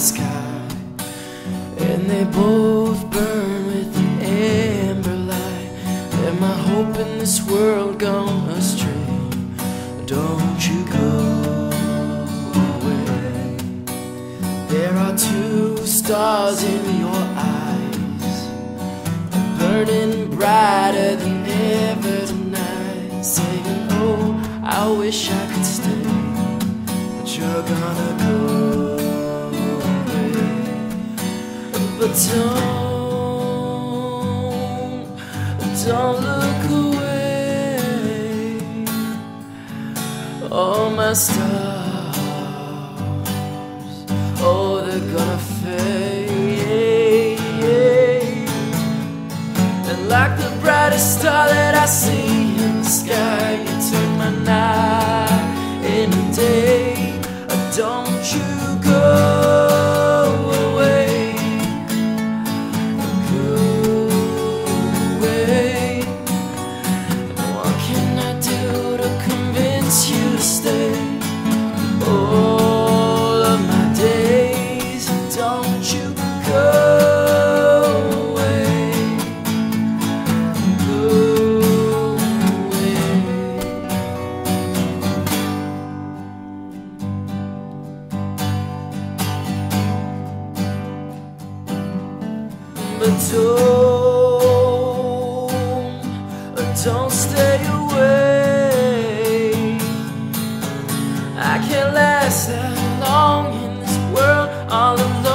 sky, and they both burn with an amber light. Am I hoping this world gone astray? Don't you go away. There are two stars in your eyes, burning brighter than ever tonight, saying, Oh, I wish I could don't, don't look away. Oh, my stars, oh, they're gonna fade. And like the brightest star that I see in the sky, you turn my night into day. Don't you at home Don't stay away. I can't last that long in this world all alone.